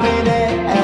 happiness